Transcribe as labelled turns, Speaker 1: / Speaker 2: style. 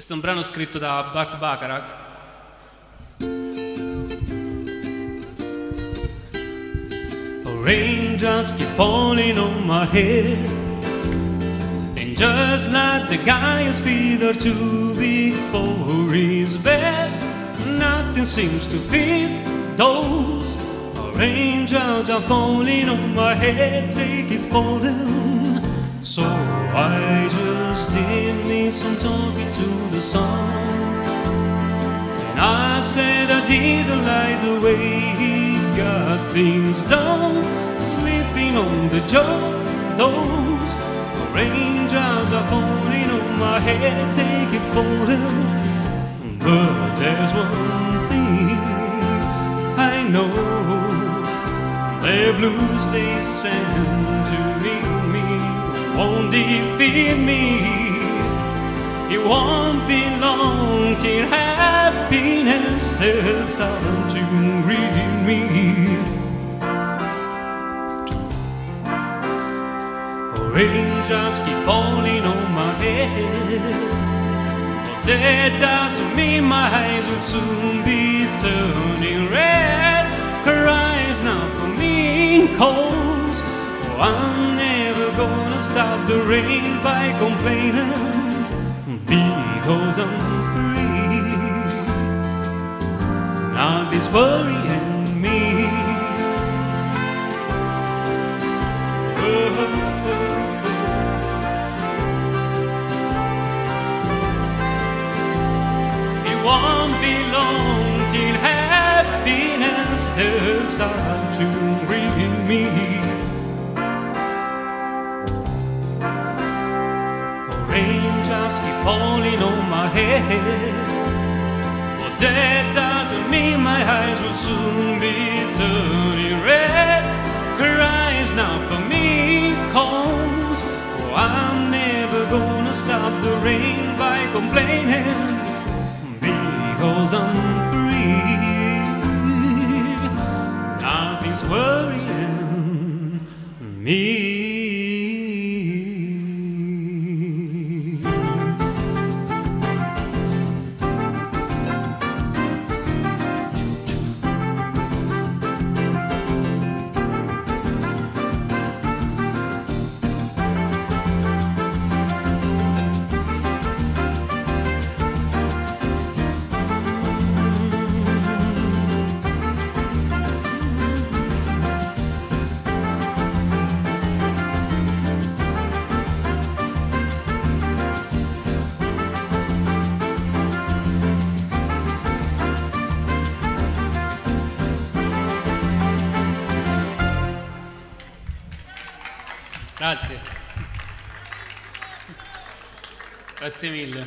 Speaker 1: Questo è un brano scritto da Burt Bacharach.
Speaker 2: Rain just keep falling on my head. And just like the guy is feeder too big for his bed Nothing seems to fit those. Rain just are falling on my head. They keep falling So I just did me some talking to the sun. And I said I didn't like the way he got things done. Sleeping on the job, those raindrops are falling on my head. They keep falling But there's one thing I know. The blues they send defeat me it won't be long till happiness steps out to greet me. Oh, Rain just keep falling on my head. Oh, but that doesn't mean my eyes will soon be turning red. Eyes now for me in coals. Oh, I'm stop the rain by complaining because I'm free. Not this worrying me. Oh. It won't be long till happiness steps out to bring me. Raindrops keep falling on my head. But that doesn't mean my eyes will soon be turning red. Her eyes now for me calls. Oh, I'm never gonna stop the rain by complaining because I'm free. Nothing's worrying me.
Speaker 1: Grazie. Grazie mille.